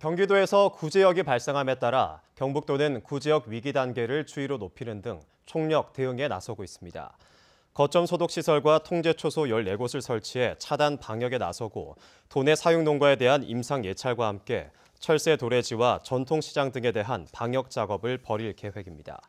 경기도에서 구제역이 발생함에 따라 경북도는 구제역 위기 단계를 주의로 높이는 등 총력 대응에 나서고 있습니다. 거점 소독 시설과 통제 초소 14곳을 설치해 차단 방역에 나서고 도내 사육 농가에 대한 임상 예찰과 함께 철새 도래지와 전통 시장 등에 대한 방역 작업을 벌일 계획입니다.